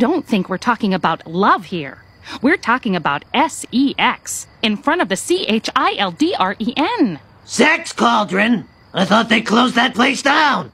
don't think we're talking about love here. We're talking about S-E-X in front of the C-H-I-L-D-R-E-N. Sex Cauldron? I thought they closed that place down.